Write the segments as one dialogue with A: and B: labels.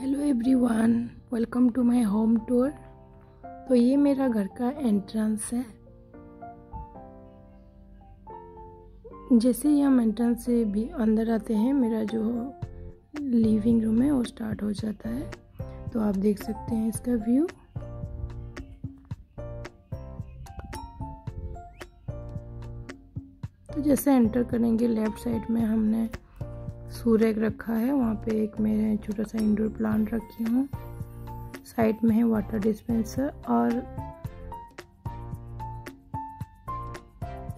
A: Hello everyone welcome to my home tour तो ये मेरा घर का एंट्रेंस है। जैसे ही हम एंट्रेंस से भी अंदर आते हैं, मेरा जो लिविंग रूम है, वो स्टार्ट हो जाता है। तो आप देख सकते हैं इसका व्यू तो जैसे एंटर करेंगे लेफ़्ट साइड में हमने सूरज रखा है, वहाँ पे एक मेरे छोटा सा इंडोर प्लांट रखी हूँ। साइड में है वाटर डिस्पेंसर और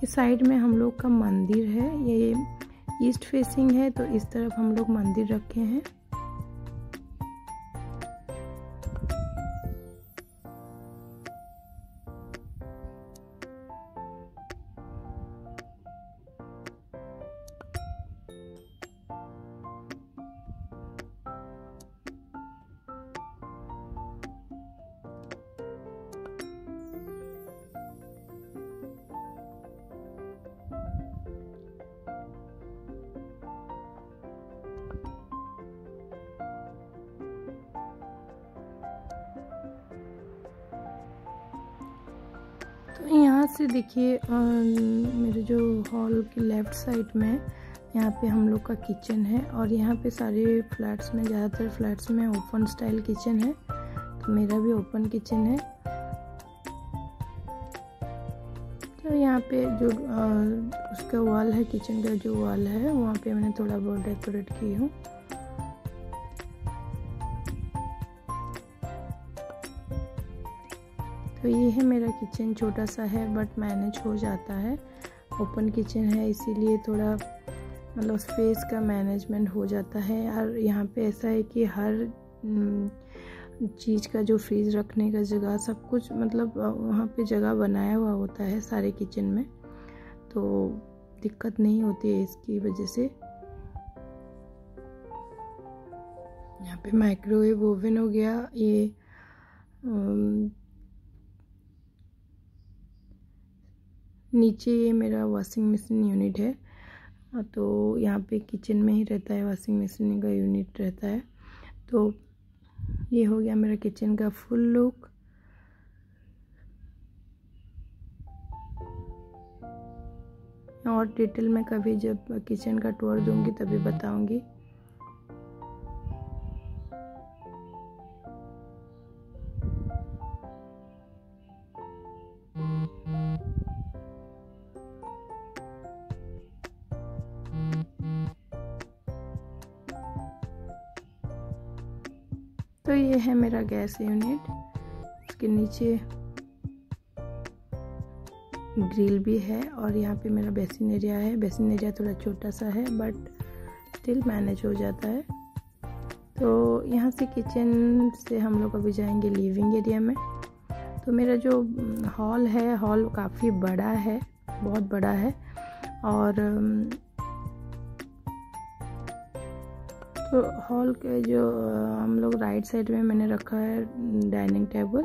A: इस साइड में हम लोग का मंदिर है, ये ईस्ट फेसिंग है तो इस तरफ़ हम लोग मंदिर रखे हैं। यहाँ से देखिए मेरे जो हॉल के लेफ़्ट साइड में यहाँ पे हम लोग का किचन है और यहाँ पे सारे फ्लैट्स में ज़्यादातर फ्लैट्स में ओपन स्टाइल किचन है तो मेरा भी ओपन किचन है। तो यहाँ पे जो आ, उसका वॉल है किचन का जो वॉल है वहाँ पे मैंने थोड़ा बहुत डेकोरेट की हूँ। तो ये है मेरा किचन छोटा सा है बट मैनेज हो जाता है। ओपन किचन है, इसीलिए थोड़ा मतलब स्पेस का मैनेजमेंट हो जाता है। और यहाँ पे ऐसा है कि हर चीज़ का जो फ्रीज रखने का जगह, सब कुछ मतलब वहाँ पे जगह बनाया हुआ होता है सारे किचन में। तो दिक्कत नहीं होती है इसकी वजह से। यहाँ पे माइक्रोवेव ओवन हो गया, ये नीचे ये मेरा वॉशिंग मशीन यूनिट है। तो यहाँ पे किचन में ही रहता है वॉशिंग मशीन का यूनिट रहता है। तो ये हो गया मेरा किचन का फुल लुक और डिटेल में कभी जब किचन का टूर दूँगी तभी बताऊँगी। है मेरा गैस यूनिट। उसके नीचे ग्रिल भी है और यहाँ पे मेरा बेसिन एरिया है। बेसिन एरिया थोड़ा छोटा सा है बट स्टिल मैनेज हो जाता है। तो यहाँ से किचन से हम लोग अभी जाएँगे लिविंग एरिया में। तो मेरा जो, हॉल है, हॉल काफ़ी बड़ा है, बहुत बड़ा है। और हॉल के जो हम लोग राइट साइड में मैंने रखा है डाइनिंग टेबल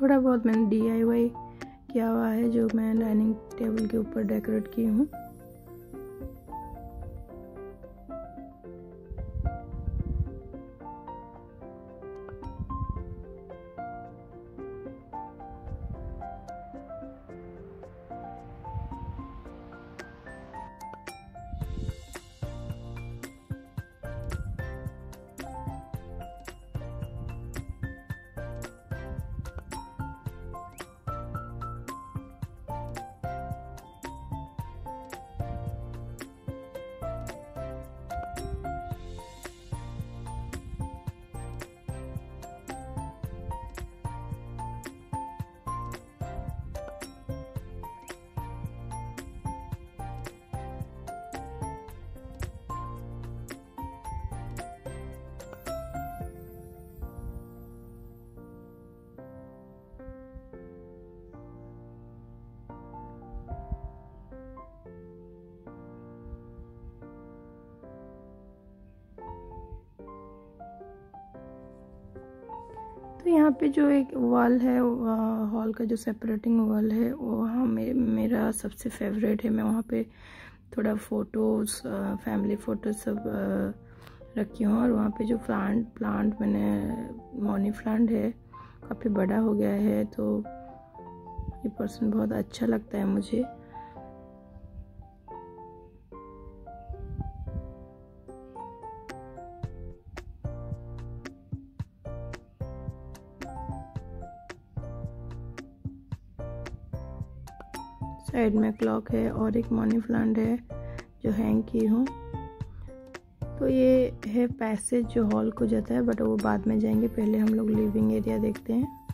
A: थोड़ा बहुत मैंने डी किया हुआ है, जो मैं डाइनिंग टेबल के ऊपर डेकोरेट की हूँ। तो यहाँ पे जो एक वॉल है हॉल का जो सेपरेटिंग वॉल है वो वहाँ मे, मेरा सबसे फेवरेट है। मैं वहाँ पे थोड़ा फ़ोटोज़ फैमिली फ़ोटो सब रखी हूँ और वहाँ पे जो प्लांट प्लांट मैंने मनी प्लांट है काफ़ी बड़ा हो गया है तो ये पर्सन बहुत अच्छा लगता है मुझे। साइड में क्लॉक है और एक मनी प्लांट है जो हैंग की हूँ। तो ये है पैसेज जो हॉल को जाता है, बट वो बाद में जाएँगे। पहले हम लोग लिविंग एरिया देखते हैं।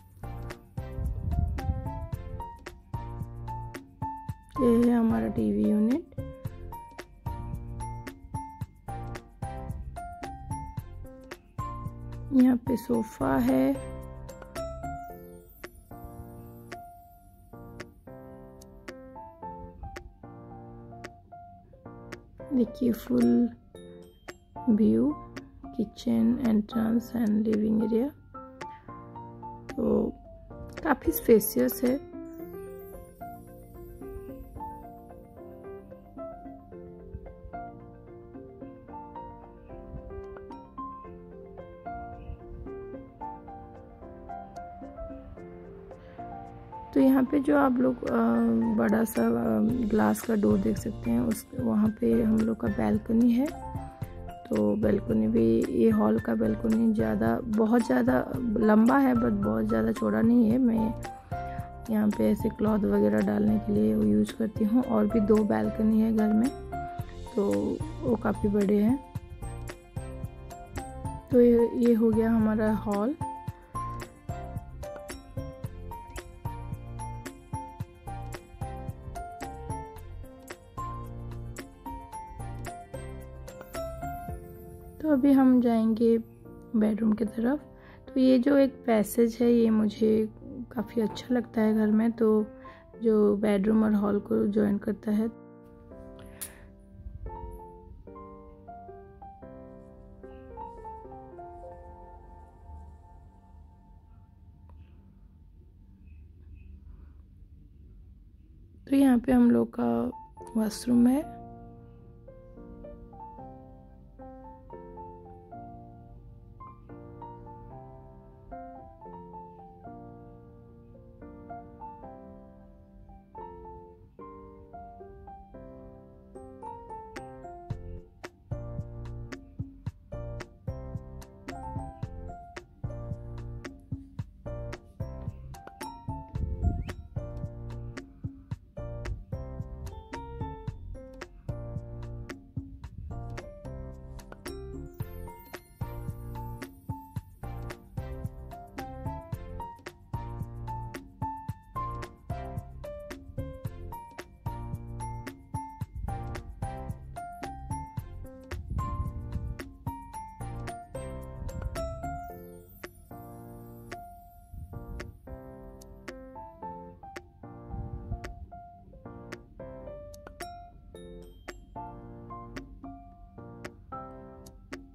A: ये है हमारा टीवी यूनिट। यहाँ पे सोफा है। देखिए full view kitchen entrance and living area तो काफ़ी स्पेसियस है। तो यहाँ पे जो आप लोग बड़ा सा ग्लास का डोर देख सकते हैं, उस, वहाँ पे हम लोग का बैल्कनी है। तो बैल्कनी भी, ये हॉल का बैल्कनी ज़्यादा, बहुत ज़्यादा लंबा है बट बहुत ज़्यादा चौड़ा नहीं है। मैं यहाँ पे ऐसे क्लॉथ वगैरह डालने के लिए वो यूज़ करती हूँ, और भी दो बैल्कनी है घर में तो वो काफ़ी बड़े हैं। तो ये ये हो गया हमारा हॉल अभी हम जाएँगे बेडरूम की तरफ़। तो ये जो एक पैसेज है, ये मुझे काफ़ी अच्छा लगता है घर में तो जो बेडरूम और हॉल को ज्वाइन करता है। तो यहाँ पे हम लोग का वॉशरूम है।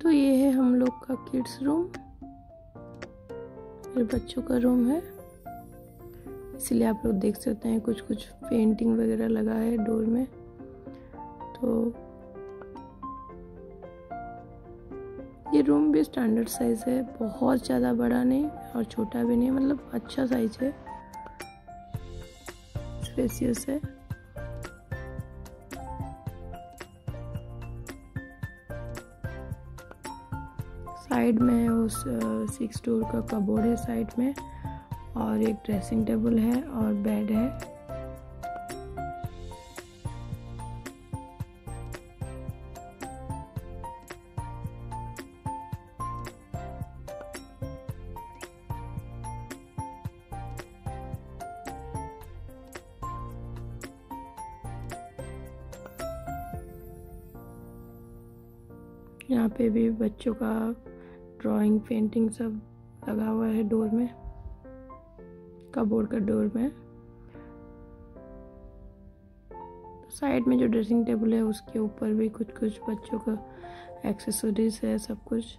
A: तो ये है हम लोग का किड्स रूम मेरे बच्चों का रूम है। इसलिए आप लोग देख सकते हैं कुछ कुछ पेंटिंग वगैरह लगा है डोर में। तो ये रूम भी स्टैंडर्ड साइज़ है, बहुत ज़्यादा बड़ा नहीं और छोटा भी नहीं मतलब अच्छा साइज़ है। स्पेसियस है। साइड में उस सिक्स डोर का कबोर्ड है साइड में और एक ड्रेसिंग टेबल है और बेड है। यहाँ पे भी बच्चों का ड्राइंग पेंटिंग सब लगा हुआ है डोर में कबोर्ड का डोर में। साइड में जो ड्रेसिंग टेबल है उसके ऊपर भी कुछ कुछ बच्चों का एक्सेसरीज है, सब कुछ।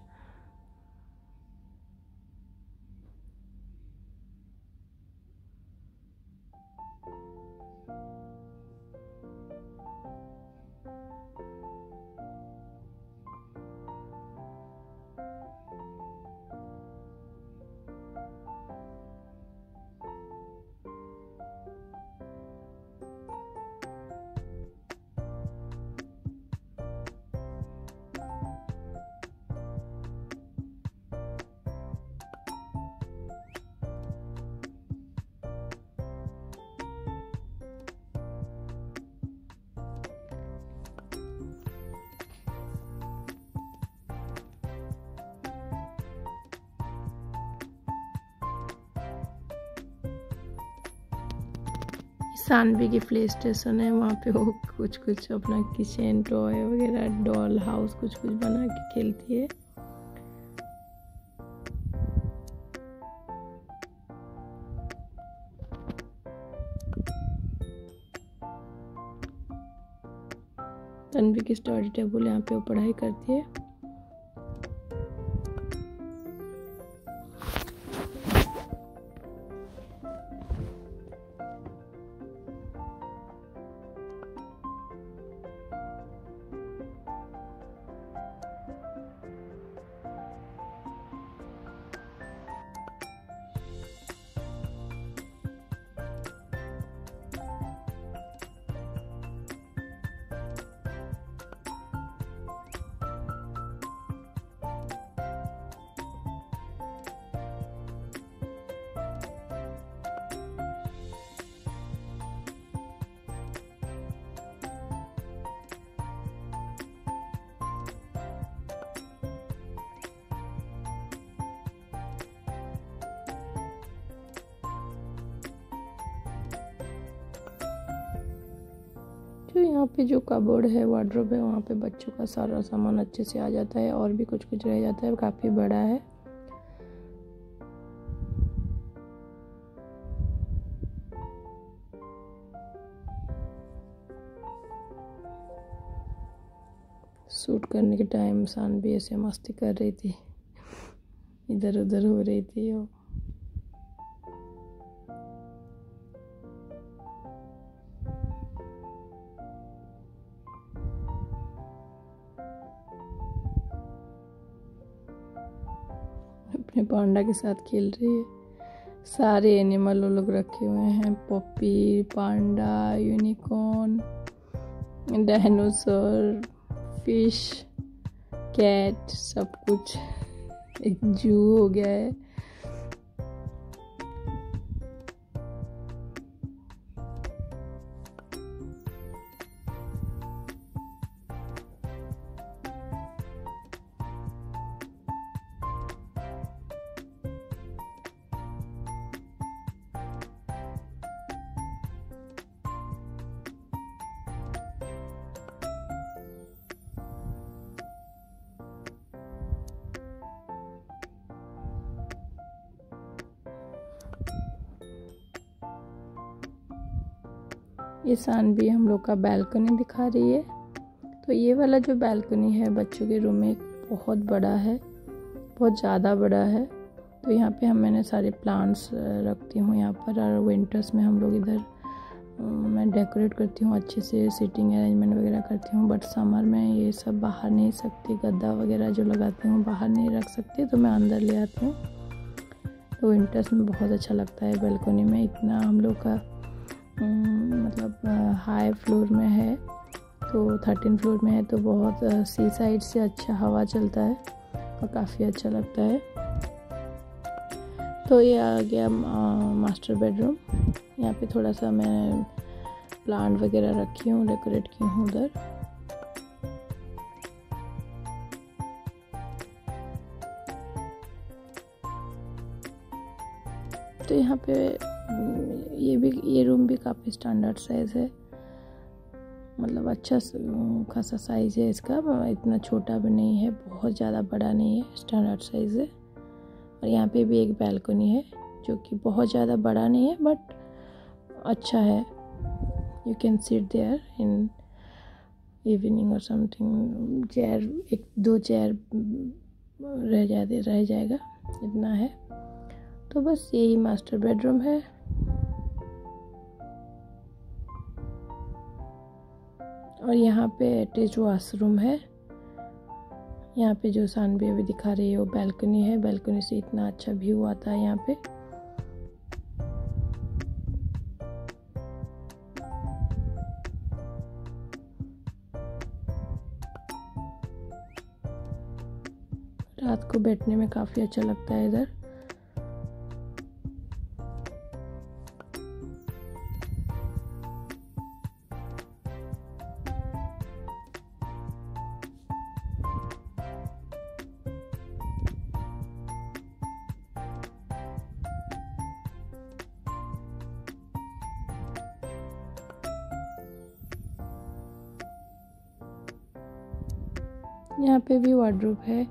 A: सानवी की प्ले स्टेशन है, वहाँ पे वो कुछ कुछ अपना किचन टॉय वगैरह डॉल हाउस कुछ कुछ बना के खेलती है। तन्वी की स्टडी टेबल यहाँ पे वो पढ़ाई करती है। जो यहाँ पे जो कबोर्ड है वार्ड्रोब है, वहाँ पे बच्चों का सारा सामान अच्छे से आ जाता है और भी कुछ कुछ रह जाता है। काफ़ी बड़ा है। शूट करने के टाइम शान भी ऐसे मस्ती कर रही थी। इधर उधर हो रही थी वो पांडा के साथ खेल रही है। सारे एनिमल वो लोग रखे हुए हैं। Puppy panda unicorn dinosaur fish cat सब कुछ। एक जू हो गया है। ये सान भी हम लोग का बैल्कनी दिखा रही है। तो ये वाला जो बैल्कनी है बच्चों के रूम में बहुत बड़ा है, बहुत ज़्यादा बड़ा है। तो यहाँ पे हम मैंने सारे प्लांट्स रखती हूँ यहाँ पर और विंटर्स में हम लोग इधर मैं डेकोरेट करती हूँ, अच्छे से सीटिंग अरेंजमेंट वगैरह करती हूँ। बट समर में ये सब बाहर नहीं सकती, गद्दा वगैरह जो लगाती हूँ बाहर नहीं रख सकती तो मैं अंदर ले आती हूँ। तो विंटर्स में बहुत अच्छा लगता है बेलकोनी में, इतना हम लोग का मतलब हाई फ्लोर में है तो थर्टीन फ्लोर में है तो बहुत सी साइड से अच्छा हवा चलता है और काफ़ी अच्छा लगता है। तो ये आ गया मास्टर बेडरूम यहाँ पे थोड़ा सा मैं प्लांट वगैरह रखी हूँ डेकोरेट की हूँ उधर। तो यहाँ पे ये भी, ये रूम भी काफ़ी स्टैंडर्ड साइज़ है। मतलब अच्छा खासा साइज़ है इसका इतना छोटा भी नहीं है, बहुत ज़्यादा बड़ा नहीं है स्टैंडर्ड साइज़ है। और यहाँ पे भी एक बैल्कनी है, जो कि बहुत ज़्यादा बड़ा नहीं है बट अच्छा है। You can sit there in evening और समथिंग चेयर एक, दो चेयर रह जाते, रह जाएगा, इतना है। तो बस यही मास्टर बेडरूम है। और यहाँ पे अटैच वाशरूम है। यहाँ पे जो सानवी अभी दिखा रही है, वो बैल्कनी है। बैल्कनी से इतना अच्छा व्यू आता है यहाँ पे। रात को बैठने में काफ़ी अच्छा लगता है इधर। यहाँ पे भी वार्ड्रोब है।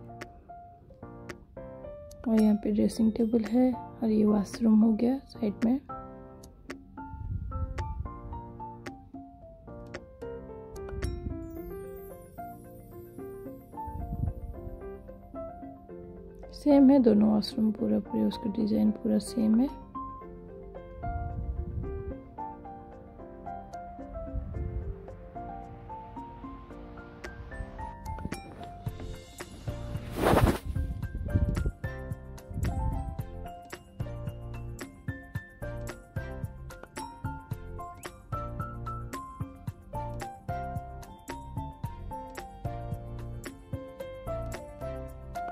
A: और यहाँ पे ड्रेसिंग टेबल है और ये वॉशरूम हो गया साइड में। सेम है, दोनों वॉशरूम पूरा पूरे उसका डिज़ाइन पूरा सेम है।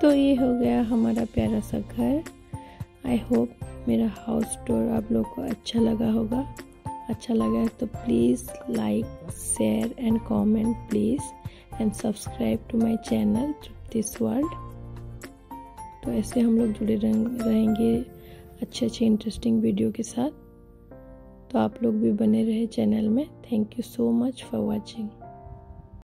A: तो ये हो गया हमारा प्यारा सा घर। आई होप मेरा हाउस टूर आप लोग को अच्छा लगा होगा। अच्छा लगा है तो please like share and comment please and subscribe to my channel this world तो ऐसे हम लोग जुड़े रहेंगे अच्छे अच्छे इंटरेस्टिंग वीडियो के साथ। तो आप लोग भी बने रहे चैनल में। Thank you so much for watching